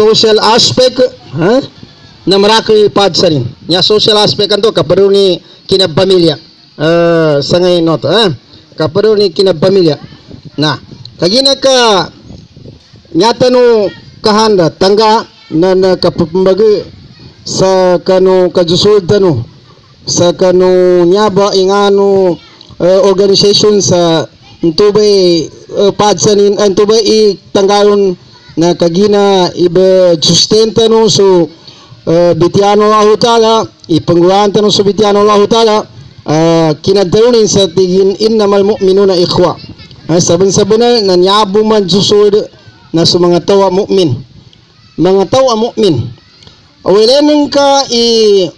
social aspect ha na maraki padsanin nya social aspect kanto kaparo ni kina pamilya uh, sa ngayon not ha kaparo ni kina pamilya na kagina ka nyata kahanda tangga na nakapambagi sa kanu kajusulta no sa kanu nyaba ingano uh, organization sa ntubay uh, padsanin antubay i tanggalon na kagina ibe sustenta no so uh, bitiano Allah Ta'ala ipangguanta no so bitiano Allah Ta'ala uh, kinadawnin sa tigin innamal mu'minuna ikhwa. Uh, saban-saban na nyabo man susud na sa mga tawa mu'min. Mga tawa mu'min. Awilenin ka i